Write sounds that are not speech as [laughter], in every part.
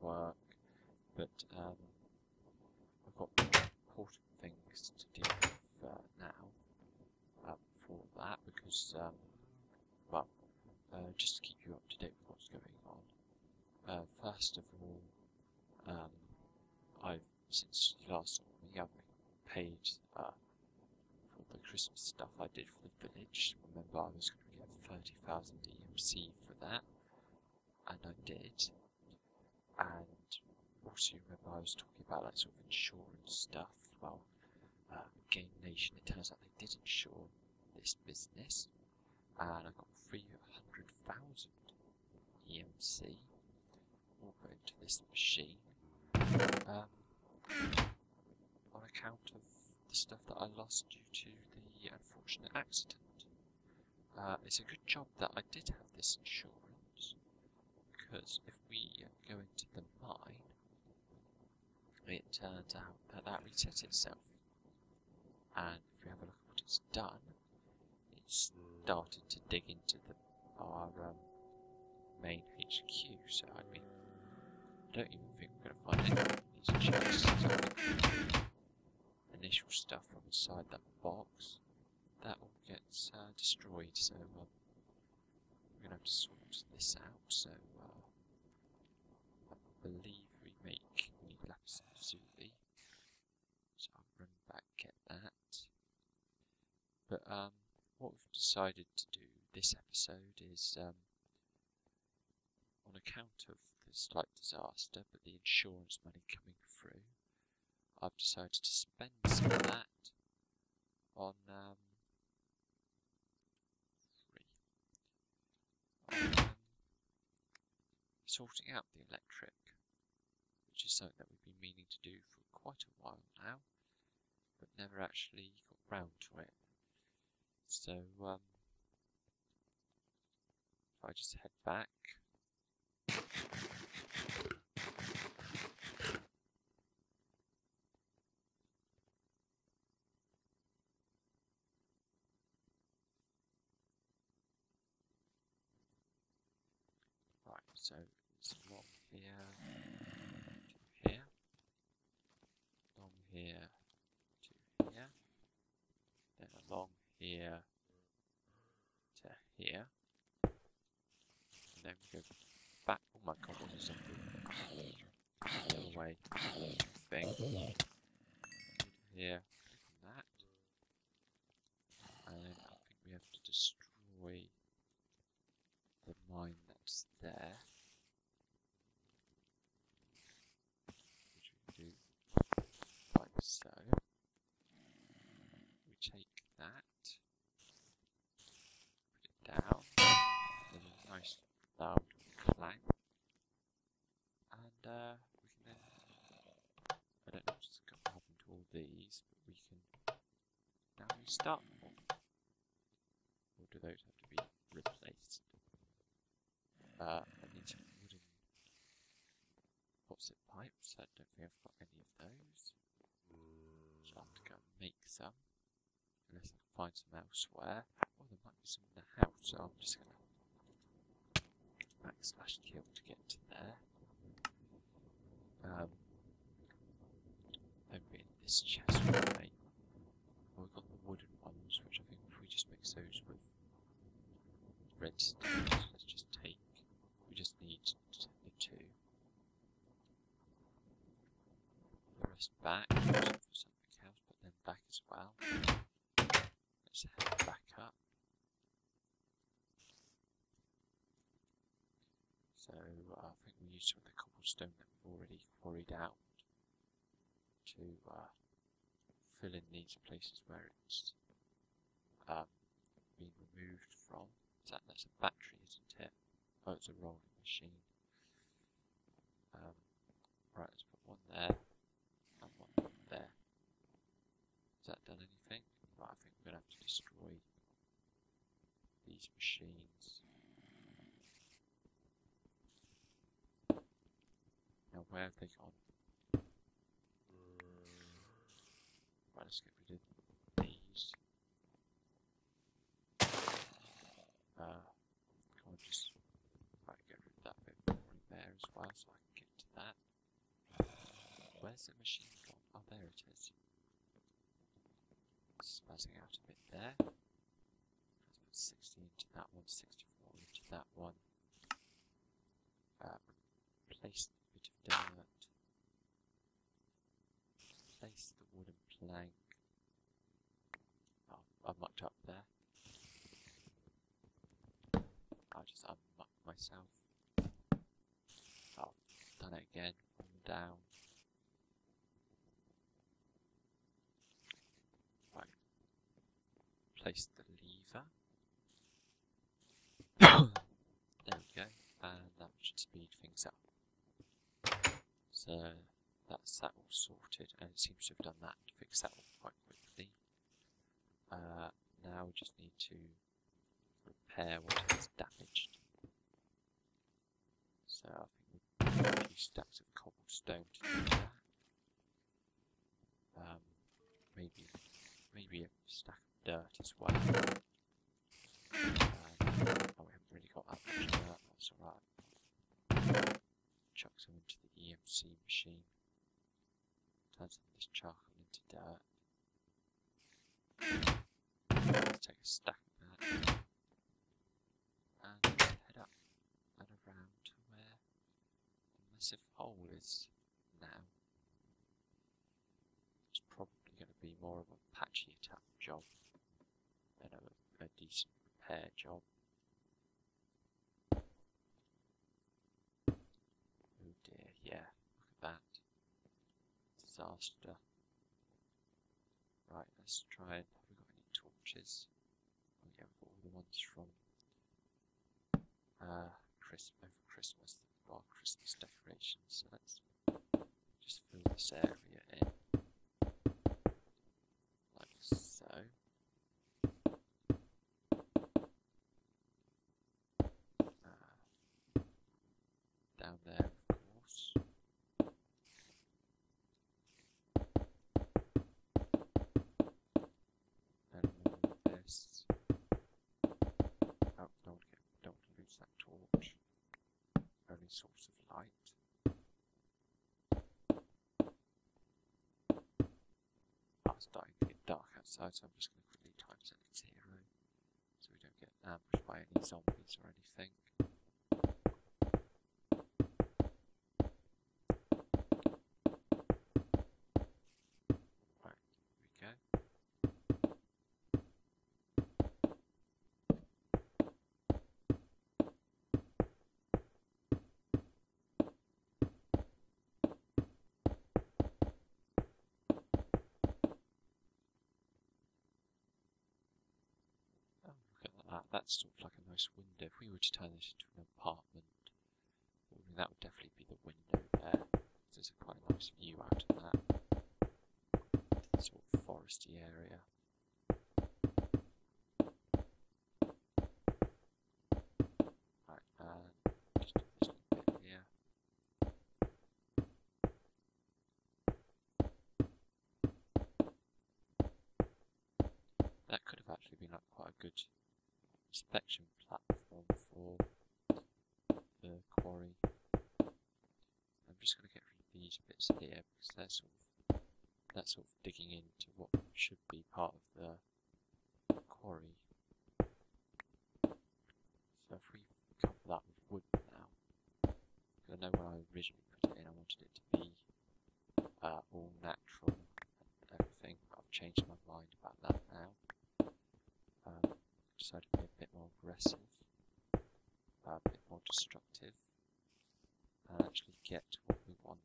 work, but um, I've got important things to deal with uh, now um, for that because, um, well, uh, just to keep you up to date with what's going on. Uh, first of all, um, I've since you last saw me, I've paid uh, for the Christmas stuff I did for the village. Remember, I was going to get 30,000 EMC for that, and I did. And also, remember, I was talking about that sort of insurance stuff. Well, uh, Game Nation, it turns out they did insure this business, and I got 300,000 EMC all put into this machine. Um, on account of the stuff that I lost due to the unfortunate accident. Uh, it's a good job that I did have this insurance, because if we go into the mine, it turns out that that resets itself. And if we have a look at what it's done, it's started to dig into the, our um, main HQ, so I mean, I don't even think we're going to find any of these chests initial stuff from inside that box, that all gets uh, destroyed. So um, we're gonna have to sort this out. So believe we make we need lapis lazuli. So I'll run back get that. But um, what we've decided to do this episode is um, on account of the slight disaster, but the insurance money coming through. I've decided to spend some of that on um. Um, sorting out the electric, is something that we've been meaning to do for quite a while now, but never actually got round to it. So, um, if I just head back. Right, so it's along here to here, along here to here, then along here to here, and then we go back. Oh my god, what is something? The other way thing. On that, and I think we have to destroy the mine that's there. Which we can do like so. We take that, put it down, there's a nice loud clang, and uh, we can then, I don't know what's going to all these, but we can now restart them. Or do those have to be replaced? Uh, I need some wooden faucet pipes. I don't think I've got any of those. So I'll have to go and make some. Unless I can find some elsewhere. Or there might be some in the house, so I'm just gonna backslash kill to get to there. Um, in this chest we make. Oh, we've got the wooden ones, which I think if we just mix those with redstone, let's just take we just need the two. The rest back for something else, but then back as well. Let's head back up. So uh, I think we use some of the cobblestone that we've already quarried out to uh, fill in these places where it's um, been removed from. That that's a battery, isn't it? Oh, it's a rolling machine. Um, right, let's put one there and one there. Has that done anything? Right, I think we're going to have to destroy these machines. They? Right, let's get rid of these. Uh, come on, just right, get rid of that bit there as well so I can get to that. Where's the machine gone? Oh, there it is. Spazzing out a bit there. Let's put 60 into that one, 64 into that one. Uh, replace of dirt. Place the wooden plank. Oh, I mucked up there. I'll just unmuck myself. Oh, done it again. Down. Right. Place the lever. [coughs] there we go. And that should speed things up. So that's that all sorted, and it seems to have done that to fix that quite quickly. Uh, now we just need to repair what is damaged. So I think we a few stacks of cobblestone to do that. Um, maybe maybe a stack of dirt as well. Um, oh, we haven't really got that much dirt. That's alright. Chuck some into the EMC machine. Turn some of this charcoal into dirt. Let's take a stack of that and head up and around to where the massive hole is now. It's probably going to be more of a patchy tap job than a, a decent repair job. Oh dear, yeah, look at that. Disaster. Right, let's try and have we got any torches? Oh yeah, we've got all the ones from uh, Chris over Christmas, our Christmas decorations. So let's just fill this area in like so. Uh, down there, of course. And all this. Oh, don't get, don't lose that torch. Only source of light. Oh, it's starting to get dark outside, so I'm just going to quickly time set it zero, so we don't get ambushed by any zombies or anything. Right, here we go. Oh, look at that. That's sort of like a nice window. If we were to turn this into an apartment, that would definitely be the window there. There's a quite nice view out of that. Sort of foresty area. Right, and just do this little bit here. That could have actually been like quite a good inspection platform for the quarry. I'm just going to get rid of these bits here because they're sort of that's sort of digging into what should be part of the quarry. So if we cover that with wood now, because I know when I originally put it in, I wanted it to be uh, all natural and everything. But I've changed my mind about that now. Um, decided to be a bit more aggressive, uh, a bit more destructive, and actually get what we want.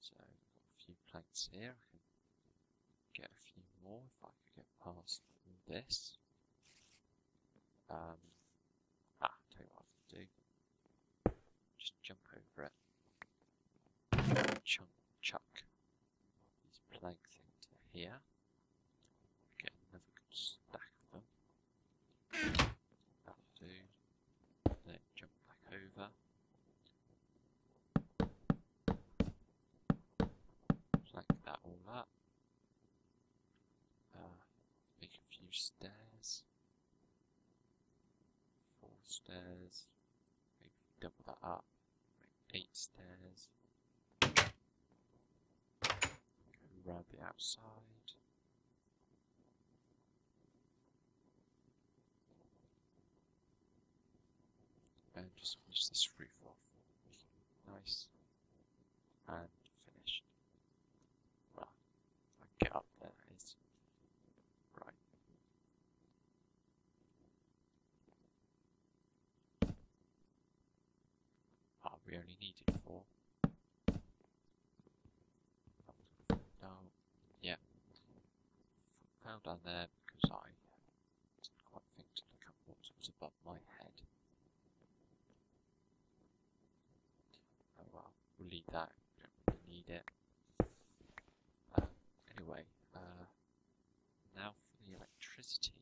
So we've got a few planks here. I can get a few more if I could get past this. Um, ah, tell you what I can do. Just jump over it. Chunk, chuck these planks into here. Get another good stack of them. That'll do. Then jump back over. Plank that all up. Uh, make a few stairs. Four stairs. Maybe double that up. Make eight stairs. Go around the outside. And just finish this roof off. Nice. And finished. Well, if I can get up there, that is. Right. Ah, we only needed four. No. Yeah. Fell down there because I didn't quite think to look up what was above my head. Oh well, we'll leave that. We don't really need it. Uh, anyway, uh, now for the electricity.